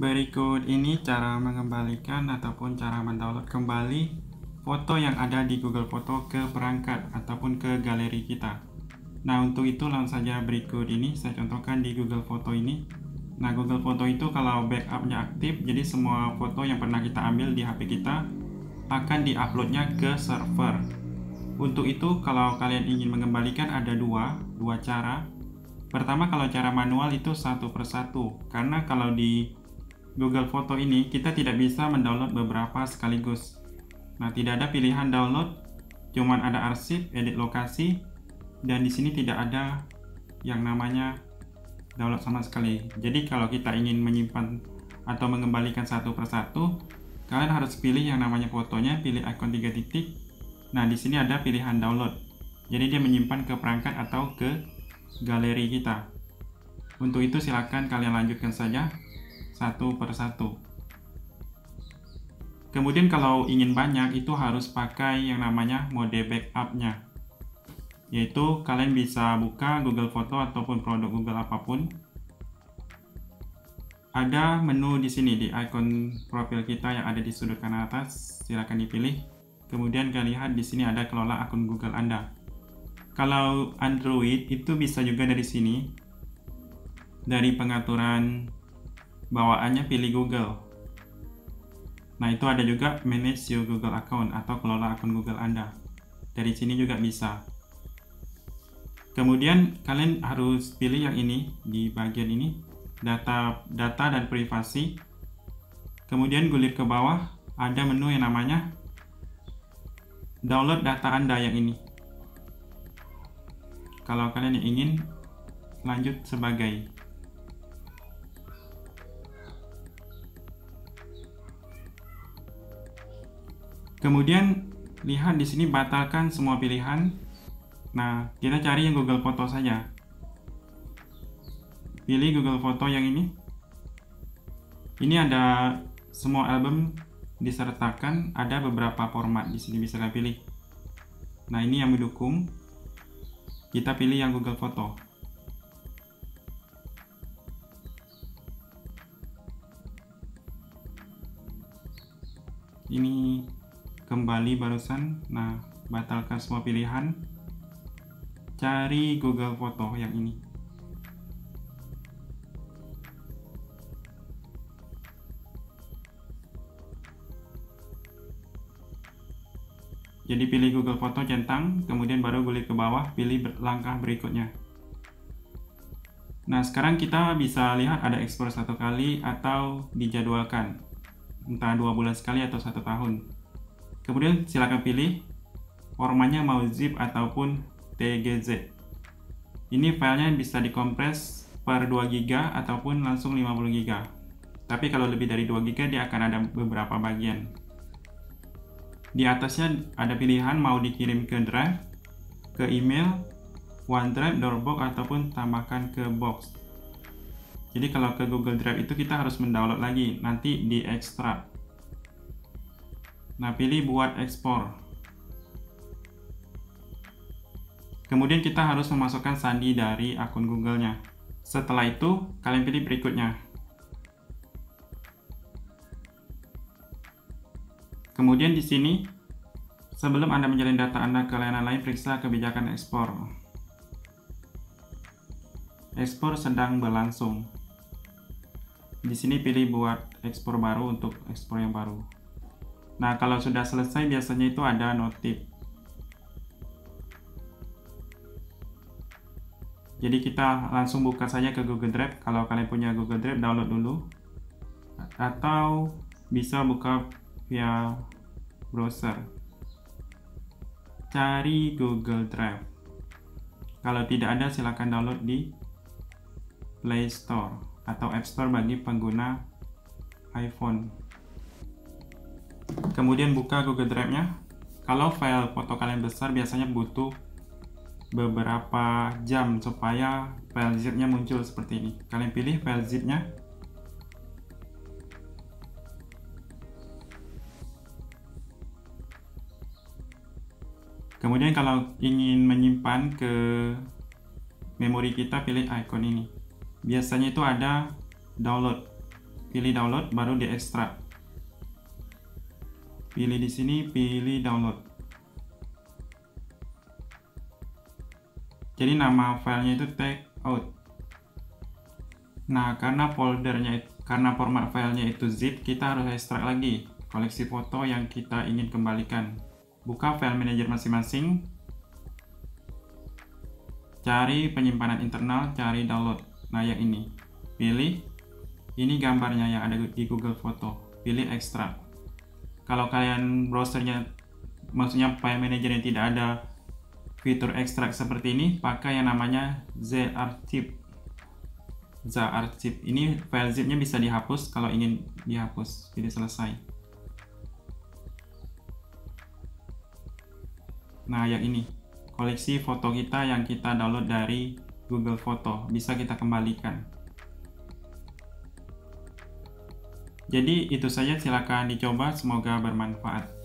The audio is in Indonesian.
Berikut ini cara mengembalikan ataupun cara mendownload kembali foto yang ada di Google Foto ke perangkat ataupun ke galeri kita. Nah, untuk itu langsung saja berikut ini saya contohkan di Google Foto ini. Nah, Google Foto itu kalau backupnya aktif, jadi semua foto yang pernah kita ambil di HP kita akan diuploadnya ke server. Untuk itu, kalau kalian ingin mengembalikan ada dua, dua cara. Pertama, kalau cara manual itu satu persatu, karena kalau di Google Foto ini kita tidak bisa mendownload beberapa sekaligus. Nah, tidak ada pilihan download, cuman ada arsip, edit lokasi, dan di sini tidak ada yang namanya download sama sekali. Jadi kalau kita ingin menyimpan atau mengembalikan satu persatu, kalian harus pilih yang namanya fotonya, pilih icon tiga titik. Nah, di sini ada pilihan download. Jadi dia menyimpan ke perangkat atau ke galeri kita. Untuk itu silakan kalian lanjutkan saja satu per satu. Kemudian kalau ingin banyak itu harus pakai yang namanya mode backupnya. Yaitu kalian bisa buka Google Foto ataupun produk Google apa pun. Ada menu di sini di icon profil kita yang ada di sudut kanan atas, silakan dipilih. Kemudian kalian lihat di sini ada kelola akun Google Anda. Kalau Android itu bisa juga dari sini. Dari pengaturan bawaannya pilih Google. Nah, itu ada juga manage your Google account atau kelola akun Google Anda. Dari sini juga bisa. Kemudian kalian harus pilih yang ini di bagian ini, data data dan privasi. Kemudian gulir ke bawah, ada menu yang namanya download data Anda yang ini. Kalau kalian ingin lanjut sebagai Kemudian lihat di sini batalkan semua pilihan. Nah, kita cari yang Google Foto saja. Pilih Google Foto yang ini. Ini ada semua album disertakan, ada beberapa format di sini bisa kalian pilih. Nah, ini yang mendukung. Kita pilih yang Google Foto. Ini kembali barusan. Nah batalkan semua pilihan? Cari Google Foto yang ini. Jadi pilih Google Foto centang kemudian baru gulir ke bawah pilih langkah berikutnya. Nah sekarang kita bisa lihat ada ekspor satu kali atau dijadwalkan. Entah dua bulan sekali atau satu tahun Kemudian silakan pilih formatnya mau zip ataupun TGZ. Ini filenya bisa dikompres per 2 GB ataupun langsung 50 GB. Tapi kalau lebih dari 2 GB dia akan ada beberapa bagian. Di atasnya ada pilihan mau dikirim ke drive, ke email, OneDrive, Dropbox ataupun tambahkan ke box. Jadi kalau ke Google Drive itu kita harus mendownload lagi, nanti di ekstrak. Nah, pilih buat ekspor. Kemudian kita harus memasukkan sandi dari akun Google-nya. Setelah itu, kalian pilih berikutnya. Kemudian di sini, sebelum Anda menjalin data Anda ke layanan lain, periksa kebijakan ekspor. Ekspor sedang berlangsung. Di sini pilih buat ekspor baru untuk ekspor yang baru. Nah, kalau sudah selesai biasanya itu ada notif. Jadi kita langsung buka saja ke Google Drive. Kalau kalian punya Google Drive, download dulu. Atau bisa buka via browser. Cari Google Drive. Kalau tidak ada, silakan download di Play Store atau App Store bagi pengguna iPhone kemudian buka Google Drive-nya. Kalau file foto kalian besar biasanya butuh beberapa jam supaya file zip-nya muncul seperti ini. Kalian pilih file zip-nya. Kemudian kalau ingin menyimpan ke memori kita pilih icon ini. Biasanya itu ada download. pilih download, baru diekstrak. Pilih di sini, pilih download. Jadi nama filenya itu take out. Nah, karena foldernya karena format filenya itu zip, kita harus ekstrak lagi koleksi foto yang kita ingin kembalikan. Buka file manager masing-masing. Cari penyimpanan internal, cari download. Nah, yang ini. Pilih ini gambarnya yang ada di Google Foto. Pilih ekstrak. Kalau kalian browsernya maksudnya file manager yang tidak ada fitur ekstrak seperti ini pakai yang namanya zarchive zarchive ini file zipnya bisa dihapus kalau ingin dihapus jadi selesai. Nah yang ini. Koleksi foto kita yang kita download dari Google Foto. Bisa kita kembalikan jadi itu saja. Silakan dicoba. Semoga bermanfaat